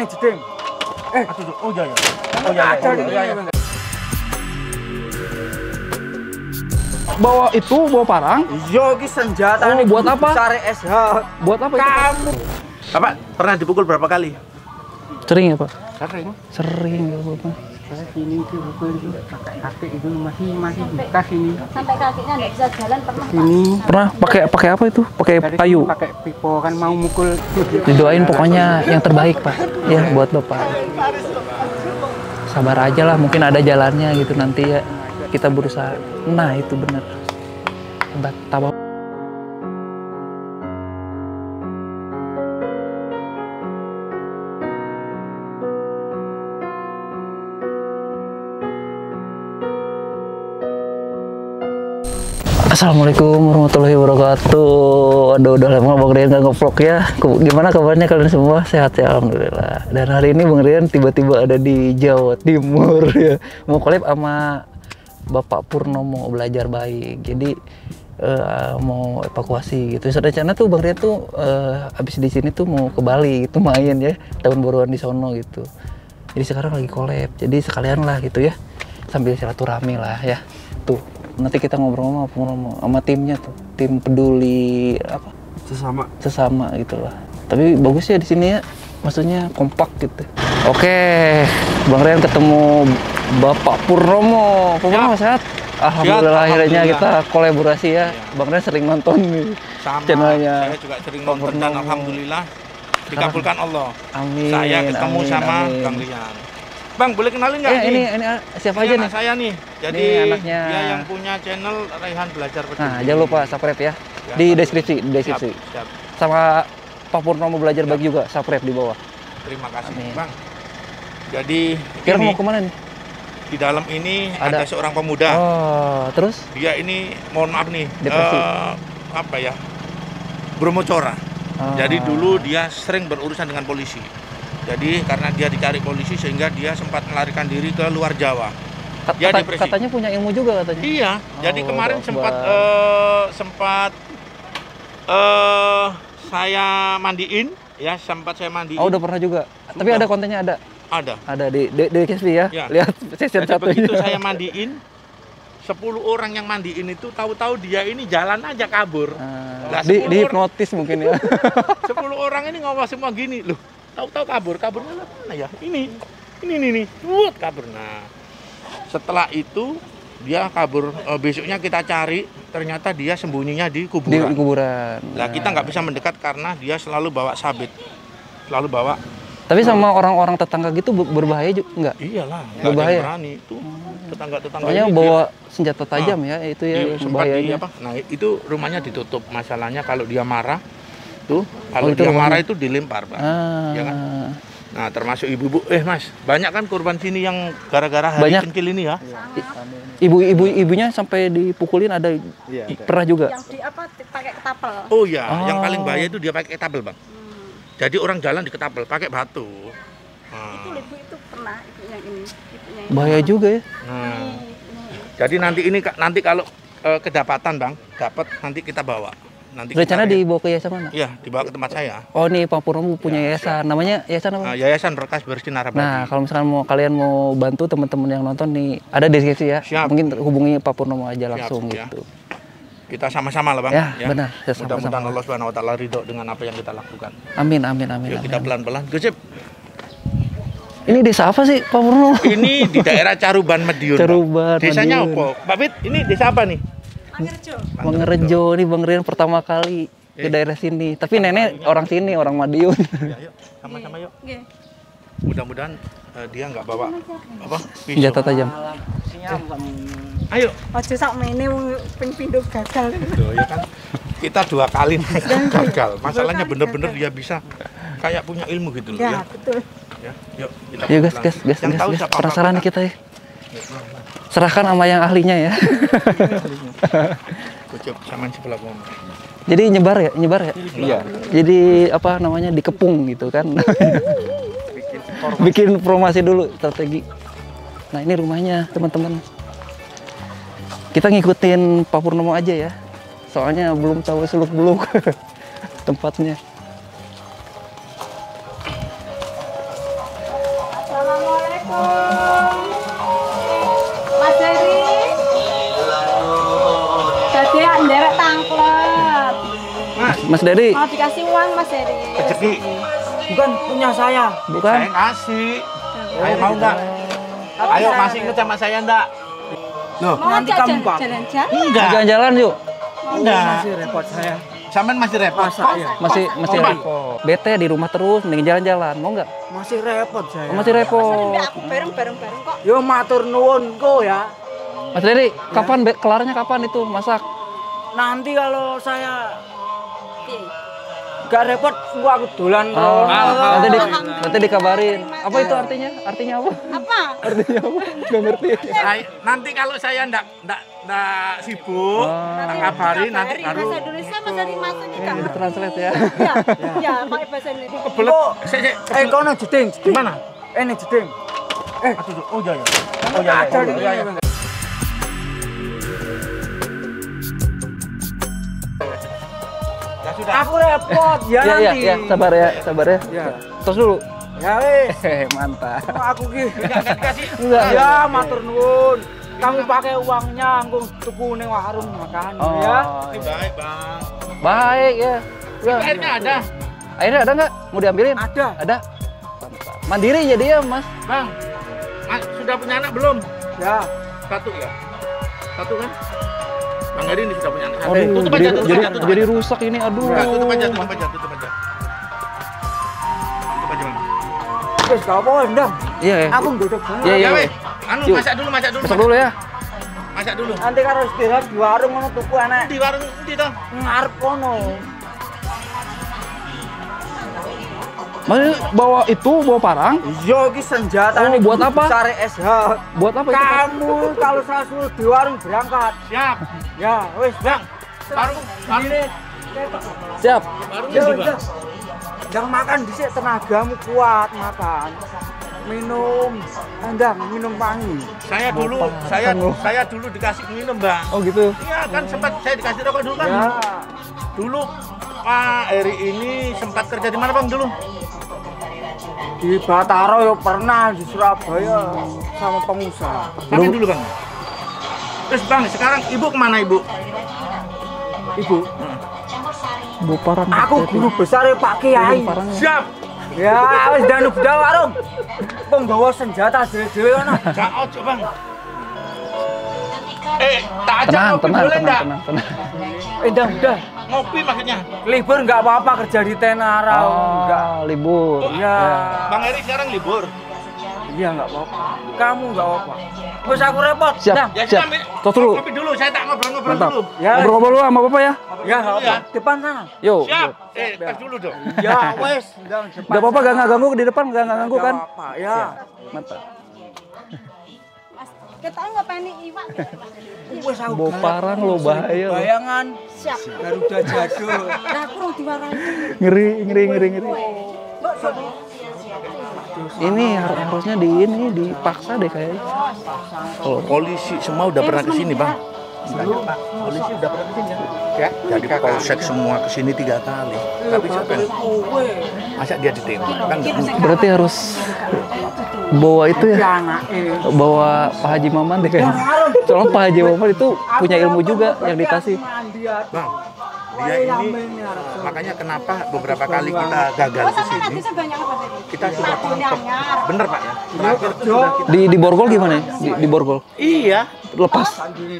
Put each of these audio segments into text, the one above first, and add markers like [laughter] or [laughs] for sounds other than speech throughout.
Nih jeding. Eh, aduh, oh iya ya. Oh iya, iya, nih. iya, iya. Bawa itu, bawa parang. Yo ki senjata Oh, nih buat apa? Cari SH. Buat apa itu? Kamu Bapak pernah dipukul berapa kali? Sering ya, Pak? sering Sering ya, Bapak. Saya sini dipukul itu pakai kaki itu masih masih bekas ini. sampai kakinya nggak bisa jalan pernah Pak. Ini Pernah pakai pakai apa itu? Pakai kayu. pakai pipo kan mau mukul Didoain pokoknya yang terbaik, Pak. Ya, buat Bapak. Sabar aja lah, mungkin ada jalannya gitu nanti ya. Kita berusaha. Nah, itu benar. Hebat, tabah. Assalamualaikum warahmatullahi wabarakatuh. Aduh, udah lama Bang Rian nggak nge-vlog ya. Gimana kabarnya kalian semua? Sehat ya, Alhamdulillah. Dan hari ini Bang Rian tiba-tiba ada di Jawa Timur [laughs] ya. Mau collab sama Bapak Purnomo belajar baik. Jadi eh, mau evakuasi gitu. Rencana tuh Bang Rian tuh eh, abis di sini tuh mau ke Bali gitu main ya. Tahun baruan di sono gitu. Jadi sekarang lagi collab. Jadi sekalian lah gitu ya. Sambil silaturahmi lah ya. Tuh, nanti kita ngobrol sama sama timnya tuh. Tim peduli apa? sesama. sesama gitu lah. Tapi bagus ya di sini ya, maksudnya kompak gitu. Oke, Bang Rian ketemu Bapak Purnomo. Purnomo sehat? Alhamdulillah akhirnya kita kolaborasi ya. Bang Rian sering nonton nih Sama. channelnya. Saya juga sering nonton dan alhamdulillah dikabulkan Allah. Amin. Saya ketemu amin, sama amin. Bang Rian. Bang, boleh kenalin nggak Eh, ini ini ah, siapa aja Ini nih? anak saya nih. Jadi Ini anaknya. dia yang punya channel Raihan Belajar Peduli. Nah, jangan lupa subscribe ya. Ya, Di deskripsi, di Siap, deskripsi. siap. Sama Pak Purnomo belajar baik juga, subscribe di bawah. Terima kasih, Amin. Bang. Jadi Kira ini, mau ke mana nih? di dalam ini Ada. ada, seorang pemuda. Oh, terus? Dia ini mohon maaf nih, Depresi. eh, apa ya? Bromocora. Ah. Jadi dulu dia sering berurusan dengan polisi. Jadi karena dia dicari polisi sehingga dia sempat melarikan diri ke luar Jawa. Kat- dia kata- depresi. katanya punya ilmu juga katanya. Iya, jadi Oh, kemarin Akbar. sempat eh, sempat eh saya mandiin, ya sempat saya mandiin. Oh, udah pernah juga. Tapi Sudah. ada kontennya ada. Ada. Ada di di, di ya. Ya. Lihat [laughs] season Jadi begitu saya mandiin, 10 orang yang mandiin itu tahu-tahu dia ini jalan aja kabur. Ah, Lah, di, 10 di hipnotis mungkin ya. [laughs] 10 orang ini ngomong semua gini, loh, tahu-tahu kabur, kaburnya mana ya? Ini, ini, ini, ini, Wut, kabur. Nah, setelah itu dia kabur, eh, besoknya kita cari, ternyata dia sembunyinya di di kuburan. kuburan. Nah, kita nggak bisa mendekat karena dia selalu bawa sabit, selalu bawa. Tapi sama orang-orang tetangga gitu ber- berbahaya juga enggak? Iyalah, nggak ada Berbahaya. yang berani itu tetangga-tetangga Soalnya ini bawa senjata tajam ya, itu dia- ya dia sempat di bahayanya. apa? Nah, itu rumahnya ditutup. Masalahnya kalau dia marah, tuh kalau Oh, itu dia rumahnya. marah itu dilempar, Pak. Ah. Ya kan? Nah, termasuk ibu-ibu, eh Mas, banyak kan korban sini yang gara-gara hari Banyak. kecil ini ya? Ibu-ibu ibunya sampai dipukulin ada Iya. pernah juga. yang di apa pakai ketapel Oh iya, Oh. yang paling bahaya itu dia pakai tabel, Bang. Jadi orang jalan di ketapel pakai batu. Nah, itu ibu itu pernah ibunya ini ibunya ini. Bahaya juga ya. nah. jadi nanti ini Kak, nanti kalau eh, kedapatan, Bang, dapat nanti kita bawa. Nanti Rencana kita- dibawa ke yayasan mana? Iya, dibawa ke tempat saya. Oh nih Pak Purnomo punya Ya, yayasan. Namanya yayasan apa? Nah, Yayasan Berkas Bersinar Abadi. Nah, kalau misalkan mau kalian mau bantu teman-teman yang nonton nih, ada deskripsi ya. Siap. Mungkin hubungi Pak Purnomo aja Siap, langsung ya. gitu. kita sama-sama lah, Bang. Ya, benar. Ya, Mudah-mudahan. Allah Subhanahu wa taala ridho dengan apa yang kita lakukan. Amin, amin, amin. Yuk amin, kita pelan-pelan. Gusip, Ini desa apa sih Pak Purnomo? ini di daerah Caruban Madiun. Pak. Caruban, Desanya apa? Mbak Fit, ini desa apa nih? Mangerjo Mangerejo nih Bang Rian pertama kali ke Eh. daerah sini. Tapi nenek orang sini, orang Madiun. Ya, [laughs] yuk, sama-sama yuk. Nggih. Mudah-mudahan eh, dia nggak bawa apa? Senjata tajam. Ayo. ojo sak mene wong ping pindho gagal Tuh, ya kan? Kita dua kali [laughs] gagal. Masalahnya bener-bener dia bisa kayak punya ilmu gitu loh ya. ya betul Ya, yuk kita Yuk gas, gas, gas, gas, gas. Penasaran kita ya. Serahkan sama yang ahlinya ya. [laughs] Samain sebelah. Jadi nyebar ya, nyebar ya. Iya. Jadi apa namanya dikepung gitu kan. Bikin [laughs] formasi dulu strategi. Nah ini rumahnya teman-teman. Kita ngikutin Pak Purnomo aja ya. Soalnya belum tahu seluk beluk [laughs] tempatnya. Mas Mas Dedi, Mau dikasih uang Mas Dery. Rezeki. Bukan punya saya. bukan? Saya kasih. Ayo mau enggak? Ayo masih inget sama saya enggak? Loh, Mau Nanti kamu, jalan- Pak. jalan-jalan? enggak. Jalan-jalan yuk. Enggak. Masih repot saya. Sampean masih repot. Masa ya? Masih masih Oh, repot. Bete di rumah terus, mending jalan-jalan. Mau nggak? Masih repot saya. Oh, masih Mas repot. Dery, aku bareng-bareng-bareng kok. Yo matur nuwun ko ya. Mas Dedi, kapan be- kelarnya kapan itu masak? Nanti kalau saya? Gak repot, gua aku dolan Oh, terus. nanti di, nanti dikabarin. Apa itu artinya? Artinya apa? Apa? Artinya apa? Gak ngerti. Saya- nanti kalau saya enggak enggak enggak sibuk, tak kabari nanti baru Bahasa Indonesia Mas Dery masuknya Ini kan? translate ya. Ya, [laughs] pakai bahasa Indonesia. kebelet. Oh. Eh kono jeding, Di mana? Ini jeding. Aduh, aduh. oh iya ya. Oh iya, Ada iya, Aku repot ya Ya ya nanti. ya, sabar ya, sabar ya. Ya. Terus dulu. Ya wis. Hehe, [laughs] mantap. Aku ki. Enggak. Ya matur nuwun. Kamu pakai uangnya nggo tuku ning warung makan Oh, ya. Ini baik, Bang. Baik ya. Udah. Airnya ada. Airnya ada nggak? Mau diambilin? Ada. Ada. Mantap. Mandiri jadi ya, Mas. Bang, Mas, sudah punya anak belum? Ya. Satu ya? Satu kan? Sudah punya anak. Aduh, tutup jadi, aja, tutup jadi, aja, tutup jadi aja. rusak ini. Aduh. Udah, tutup aja, tutup aja, tutup aja. Tutup aja, Bang. Wis gak apa ndang. Iya ya. Aku nduduk banget. Iya, Ya, iya. weh. Anu, Yuk. masak dulu, masak dulu. Masak dulu ya. Masak dulu. Nanti karo istirahat di warung ngono tuku enek Di warung di toh. ngarep kono. Mas ini bawa itu, bawa parang. Iya iki senjata Oh, buat apa? besar SH. Buat apa itu? Pak? Kamu kalau saya suruh di warung berangkat. Siap. Ya, wis, Bang. Baru baru Siap. baru Ya, ini, wis. Bang. Yang makan dhisik tenagamu kuat makan. Minum, endang minum wangi. Saya dulu, saya saya dulu dikasih minum, Bang. Oh gitu. Iya, kan sempat saya dikasih rokok dulu kan. Ya, Dulu Pak Eri ini sempat kerja di mana, Bang, dulu? Di Bataro ya pernah di Surabaya sama pengusaha. Sampai dulu, Bang. Terus, Bang, sekarang Ibu ke mana, Ibu? Ibu, Bawa parang. aku guru besar ya Pak Kiai. Siap. Ya, wis danu budal warung. Penggawa senjata dhewe-dhewe ono. Gak ojo, Bang. Eh, tak ajak Tenang, ngopi tenang, boleh tenang, enggak? tenang, tenang. Endang udah. Ngopi maksudnya. Libur nggak apa-apa kerja di Tenara. Enggak. Oh, libur. Iya. Bang Eri sekarang libur. Iya nggak apa-apa. Kamu nggak apa-apa. Wis aku repot. Siap, Ndang. Ya siap. Tos dulu. Ngopi dulu, saya tak ngobrol-ngobrol dulu. Ya, Ngobrol-ngobrol dulu sama Bapak ya. ya nggak apa. Ya. Depan sana. Yuk. Siap. Eh, tes dulu dong. Ya, wes. Ndang, depan Gak apa-apa, sana. gak ganggu di depan, gak ganggu Nggak kan? apa-apa, Ya. Mantap. Kita nggak pengen iwak. Wes aku parang lo bahaya lo. Bayangan Siap. Garuda jadul. Nah, kurang diwarai. Ngeri, ngeri, ngeri, ngeri. Ini har- harusnya di ini dipaksa deh kayaknya. Oh, Polisi semua udah pernah ke sini, Bang. Pak. Polisi udah pernah ke sini ya? Jadi polsek semua ke sini tiga kali. Tapi siapa yang masa dia ditembak kan mungkin. berarti harus bawa itu Ya ya, bawa Pak Haji Maman deh kayaknya. Soalnya Pak Haji Maman itu punya ilmu juga yang dikasih. Bang, dia ini makanya kenapa beberapa kali kita gagal Oh, nanti sini kita sudah tangkap. Bener Pak ya? Terakhir tuh sudah kita Di di Borgol gimana ya? Di, di Borgol. Iya, Lepas.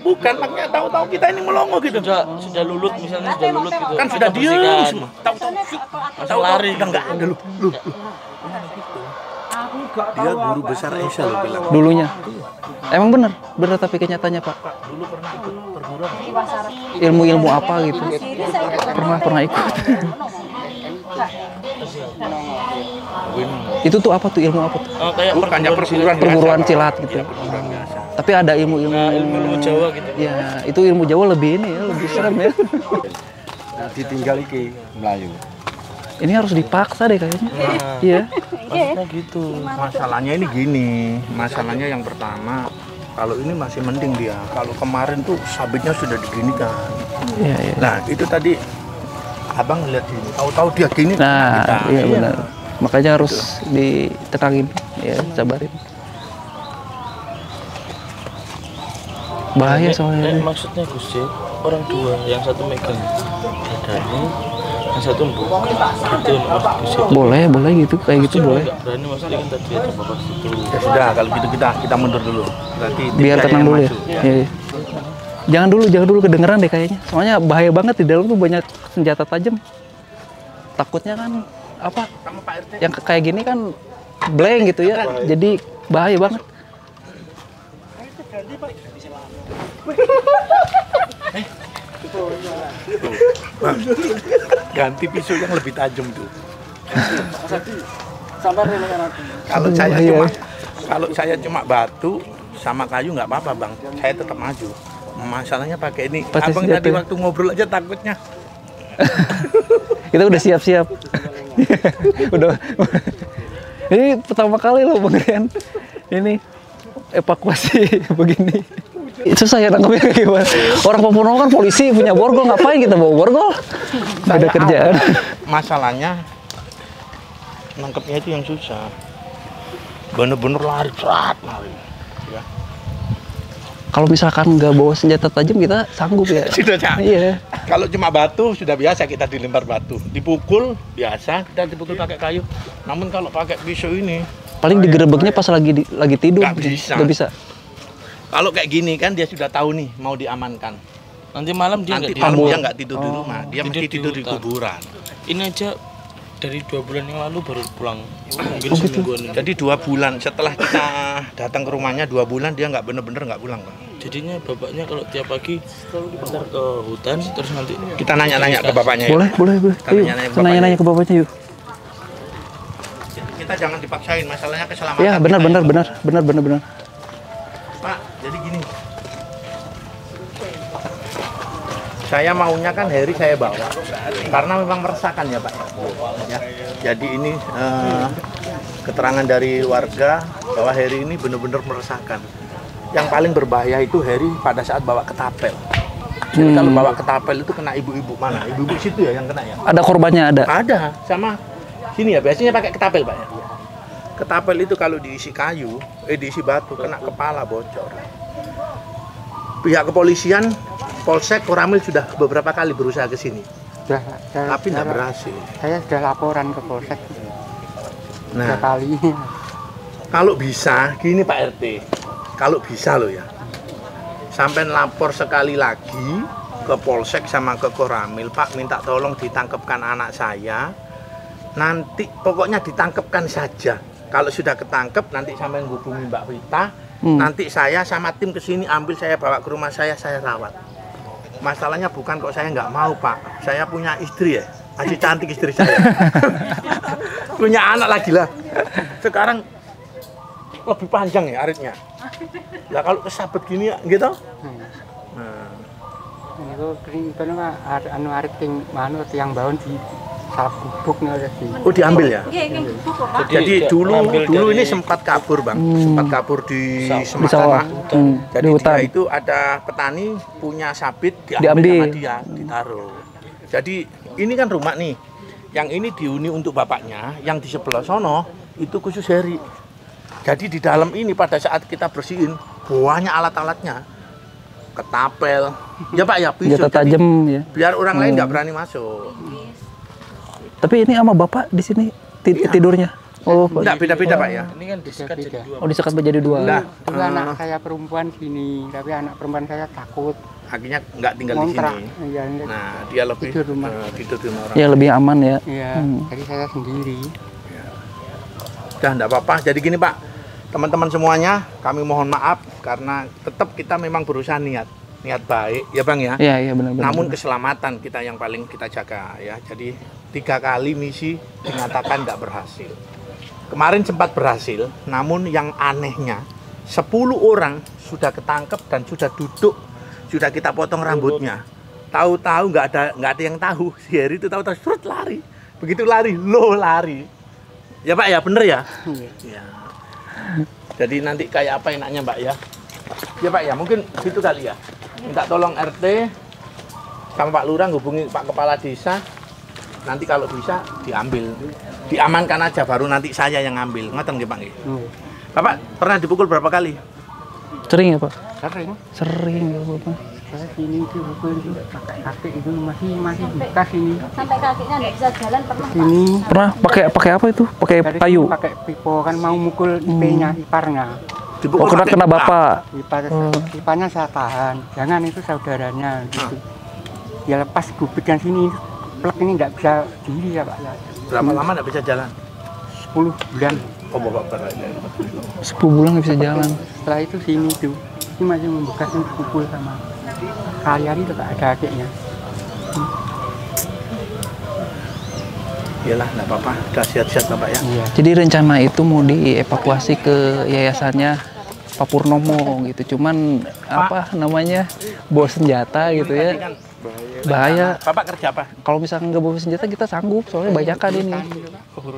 bukan makanya tahu-tahu kita ini melongo gitu. sudah sudah lulut misalnya sudah lulut gitu Kan sudah bersihkan. semua. Tahu-tahu tahu lari udah nggak ada lu. Lu. Aku gak tahu. Dia guru besar lo bilang. Dulunya. Emang bener? Bener tapi kenyataannya Pak. Dulu pernah ikut perguruan. Ilmu-ilmu apa gitu. Pernah pernah ikut. [laughs] Itu tuh apa tuh ilmu apa tuh? oh, kayak perguruan Perguruan Pak. silat gitu. Iya, perguruan biasa. Tapi ada ilmu-ilmu nah, ilmu ilmu Jawa gitu Ya, itu ilmu Jawa lebih ini ya, lebih serem ya. [laughs] ditinggal iki Melayu. Ini harus dipaksa deh kayaknya. Iya. maksudnya gitu Masalahnya ini gini, masalahnya yang pertama kalau ini masih mending dia. Kalau kemarin tuh sabitnya sudah digini kan. Ya, ya. Nah itu tadi abang lihat ini. Tahu-tahu dia gini. Nah kita. iya, iya. benar. Ya. Makanya harus gitu. Betul. ditenangin, ya sabarin. Bahaya nah, soalnya. Eh, maksudnya Gus ya, orang dua, yang satu megang dadanya yang satu buka. Itu. Boleh, boleh gitu, kayak gitu boleh. berani maksudnya kan tadi ada bapak situ. Ya sudah, kalau gitu kita kita mundur dulu. Berarti Biar tenang dulu ya. Iya, iya. Jangan dulu, jangan dulu kedengeran deh kayaknya. Soalnya bahaya banget di dalam tuh banyak senjata tajam. Takutnya kan apa? Sama Pak RT. Yang kayak gini kan blank gitu ya. Jadi bahaya banget. Ganti pisau yang lebih tajam tuh. Kalau saya Bahaya. cuma kalau saya cuma batu sama kayu nggak apa-apa bang, saya tetap maju. Masalahnya pakai ini. Pakai Abang tadi ya? waktu ngobrol aja takutnya. [laughs] Kita udah siap-siap. [laughs] udah. Ini pertama kali loh Bang Rian. Ini evakuasi [laughs] begini. Itu saya nangkepnya kayak gimana? Orang Papua kan polisi punya borgol ngapain kita bawa borgol? Ada kerjaan. Masalahnya nangkepnya itu yang susah. Bener-bener lari cerat lari. Ya. Kalau misalkan nggak bawa senjata tajam kita sanggup ya. [laughs] Sudah. Iya. Kalau cuma batu sudah biasa kita dilempar batu. Dipukul biasa kita dipukul pakai kayu. Namun kalau pakai pisau ini Paling digerebeknya pas lagi di- lagi tidur. Nggak bisa. Nggak bisa. Kalau kayak gini kan dia sudah tahu nih mau diamankan. Nanti malam dia Nanti nggak malam di dia nggak tidur di rumah, dia Tidur mesti di tidur di hutan. kuburan. Ini aja dari dua bulan yang lalu baru pulang. Mungkin Oh, gitu. semingguan. Jadi dua bulan setelah kita datang ke rumahnya dua bulan dia nggak bener-bener nggak pulang pak. Jadinya bapaknya kalau tiap pagi ntar ke hutan terus nanti Kita nanya-nanya ke bapaknya. Boleh, boleh, boleh. Kita Ayo, nanya-nanya ke kita nanya-nanya ke bapaknya yuk. Kita jangan dipaksain, masalahnya keselamatan. Iya, benar, kita benar, benar, benar, benar, benar. Saya maunya kan Harry saya bawa karena memang meresahkan ya Pak. Ya. Jadi ini eh, keterangan dari warga bahwa Harry ini benar-benar meresahkan. Yang paling berbahaya itu Harry pada saat bawa ketapel. Jadi kalau bawa ketapel itu kena ibu-ibu mana? Ibu-ibu situ ya yang kena ya? Ada korbannya ada. Ada sama sini ya biasanya pakai ketapel pak ya. Ketapel itu kalau diisi kayu, eh diisi batu kena kepala bocor. Pihak kepolisian Polsek Koramil sudah beberapa kali berusaha ke sini, Sudah, saya, tapi tidak berhasil. Saya sudah laporan ke polsek Nah, kali. kalau bisa, gini Pak RT, kalau bisa loh ya, sampai lapor sekali lagi ke Polsek sama ke Koramil, Pak minta tolong ditangkapkan anak saya, nanti pokoknya ditangkapkan saja. Kalau sudah ketangkep, nanti sampai hubungi Mbak Vita, Hmm. nanti saya sama tim ke sini ambil saya bawa ke rumah saya, saya rawat. Masalahnya bukan kok saya nggak mau Pak, saya punya istri ya, masih cantik istri saya. [laughs] punya anak lagi lah. Sekarang lebih panjang ya aritnya. Lah [laughs] kalau kesabet gini ya, gitu. Nah, Itu kering kan anu arit ting manu tiang bangun di oh diambil ya. Iya, Pak. Jadi dia dulu dulu dari- ini sempat kabur bang, sempat kabur di sawah. Hmm, Jadi di hutan. dia itu ada petani punya sabit diambil, Diambil. sama dia, ditaruh. Jadi ini kan rumah nih, yang ini dihuni untuk bapaknya, yang di sebelah sono itu khusus Heri. Jadi di dalam ini pada saat kita bersihin banyak alat-alatnya, ketapel, ya pak ya pisau. Senjata Jadi tajam ya. biar orang lain Hmm. nggak berani masuk. Tapi ini sama bapak di sini ti- Iya. tidurnya. Oh. Enggak beda-beda pak ya. ini kan disekat jadi dua. oh disekat menjadi dua. Nah, Dulu eh, anak saya perempuan sini, tapi anak perempuan saya takut akhirnya nggak tinggal di ngontrak. sini. Iya, Nah, dia lebih Tidur rumah. eh, tidur di rumah orang. Ya lebih aman ya. Iya, Hmm. jadi saya sendiri. Udah enggak apa-apa. Jadi gini, Pak. Teman-teman semuanya, kami mohon maaf karena tetap kita memang berusaha niat, niat baik, ya Bang ya. Iya, iya benar benar. Namun benar. keselamatan kita yang paling kita jaga ya. Jadi tiga kali misi dinyatakan nggak berhasil. Kemarin sempat berhasil, namun yang anehnya 10 orang sudah ketangkep dan sudah duduk, sudah kita potong rambutnya. Tahu-tahu nggak ada nggak ada yang tahu. [laughs] Si Heri itu tahu-tahu serut lari. Begitu lari, lo lari. Ya Pak ya, bener ya? Ya. Jadi nanti kayak apa enaknya Mbak ya? Ya Pak ya, mungkin gitu kali ya. Minta tolong RT sama Pak Lurah hubungi Pak Kepala Desa. Nanti kalau bisa diambil, diamankan aja baru nanti saya yang ngambil. Ngoten nggih Pak nggih. Hmm. Bapak pernah dipukul berapa kali? Sering ya Pak? sering Sering ya Bapak. saya sini itu pukul itu pakai kaki itu masih masih bekas ini Sampai kakinya nggak bisa jalan pernah sini Pernah pakai pakai apa itu? Pakai kayu. pakai pipo kan mau mukul IP-nya iparnya Oh, kena kena Bapak. ipar iparnya saya tahan jangan itu saudaranya gitu ya lepas gubiknya sini plek ini nggak bisa diri ya pak ya Berapa lama nggak bisa jalan? 10 bulan Oh, bapak berat. 10 bulan nggak bisa jalan. setelah itu sini tuh ini masih membekas yang dipukul sama kalian itu pak ada adiknya Iyalah, nggak apa-apa. Udah siap-siap bapak ya. iya Jadi rencana itu mau dievakuasi ke yayasannya Pak Purnomo gitu. Cuman apa namanya bawa senjata gitu ya. Bahaya. Bapak kerja apa? Kalau misalkan nggak bawa senjata kita sanggup soalnya banyak kan ini.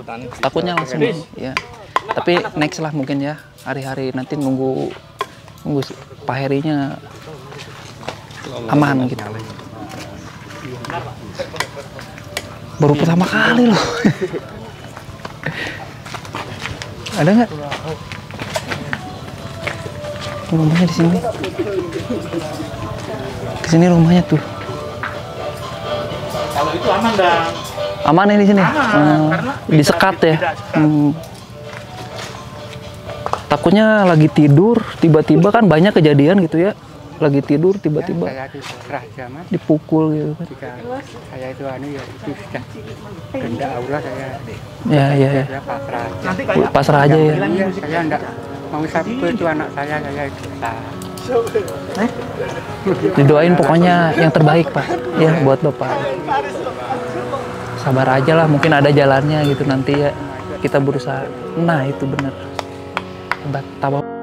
Tani. Takutnya langsung ya. Tapi next lah mungkin ya hari-hari nanti nunggu nunggu Pak Herinya aman gitu. Baru pertama kali loh. [laughs] Ada nggak? Rumahnya di sini. Ke sini rumahnya tuh. Kalau itu aman dah. Aman ya di sini? Aman, Hmm, karena disekat ya. tidak sekat. Hmm. Takutnya lagi tidur, tiba-tiba kan banyak kejadian gitu ya. Lagi tidur tiba-tiba saya itu raja mas dipukul gitu kan. jika saya itu anu ya itu sudah Allah saya Ya, ya, ya. pasrah aja Nanti kayak Pasrah aja ya. Iya, saya enggak mau sampai itu anak saya saya kita Didoain pokoknya yang terbaik, Pak. Ya, buat Bapak. Sabar aja lah, mungkin ada jalannya gitu nanti ya. Kita berusaha. Nah, itu bener. Hebat. Tawa-